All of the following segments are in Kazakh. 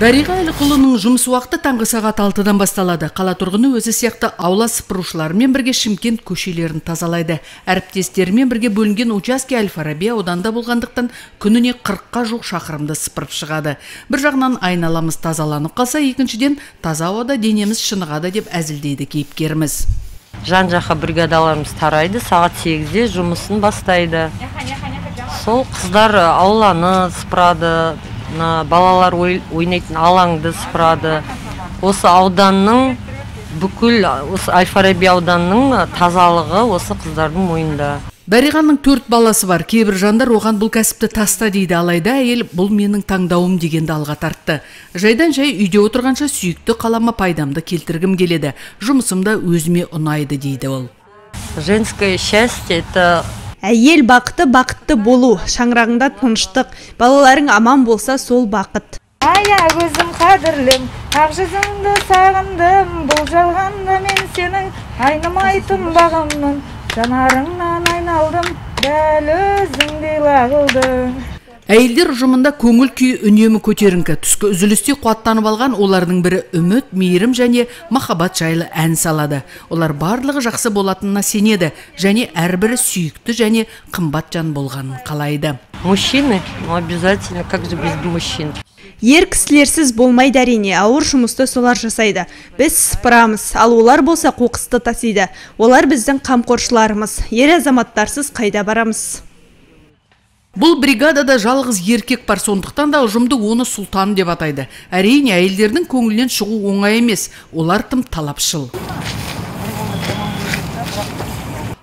дариға әліқұлының жұмыс уақыты таңғы сағат алтыдан басталады. Қала тұрғыны өзі сияқты аула сыпырушылармен бірге шымкент көшелерін тазалайды. Әріптестерімен бірге бөлінген учаске әл фараби ауданында болғандықтан күніне қырыққа жуық шақырымды сыпырып шығады. Бір жағынан айналамыз тазаланып қалса екіншіден таза ауада денеміз шынығады деп әзілдейді кейіпкеріміз. Жан жаққа бригадаларымыз тарайды сағат сегізде жұмысын бастайды. Сол қыздар ауланы сыпырады мына балалар ойнайтын алаңды сыпырады осы ауданның бүкіл осы әл фараби ауданының тазалығы осы қыздардың мойнында. Дариғаның төрт баласы бар. Кейбір жандар оған бұл кәсіпті таста дейді. Алайда әйел бұл менің таңдауым дегенді алға тартты. Жайдан жай үйде отырғанша сүйікті қалама пайдамды келтіргім келеді. Жұмысым да өзіме ұнайды дейді ол. Женское счастье это әйел бақыты бақытты болу. Шаңырағыңда тыныштық. Балаларың аман болса сол бақыт. Ая көзім қадірлім ақ жүзіңді сағындым бұл жалғанда мен сенің айнымайтын бағыммын жанарыңнан айналдым дәл өзіңдей лағылдым. Әйелдер ұжымында көңіл күй үнемі көтеріңкі. Түскі үзілісте қуаттанып алған олардың бірі үміт мейірім және махаббат жайлы ән салады. Олар барлығы жақсы болатынына сенеді және әрбірі сүйікті және қымбат жан болғанын қалайды. Мужчины? Ну обязательно. Как же без мужчин? Ер кісілерсіз болмайды әрине. Ауыр жұмысты солар жасайды. Біз сыпырамыз ал олар болса қоқысты тасиды. Олар біздің қамқоршыларымыз. Ер азаматтарсыз қайда барамыз? Бұл бригадада жалғыз еркек бар сондықтан да ұжымды оны сұлтан деп атайды. Әрине әйелдердің көңілінен шығу оңай емес. Олар тым талапшыл.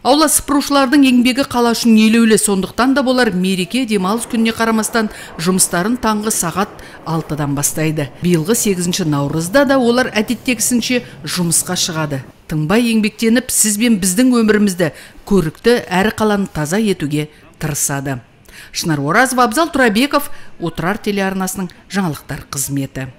Аула сыпырушылардың еңбегі қала үшін елеулі. Сондықтан да болар мереке демалыс күніне қарамастан жұмыстарын таңғы сағат алтыдан бастайды. Биылғы сегізінші наурызда да олар әдеттегісінше жұмысқа шығады. Тыңбай еңбектеніп сіз бен біздің өмірімізді көрікті әрі қаланы таза етуге тырысады. Шынар оразова абзал тұрабеков отырар телеарнасының жаңалықтар қызметі.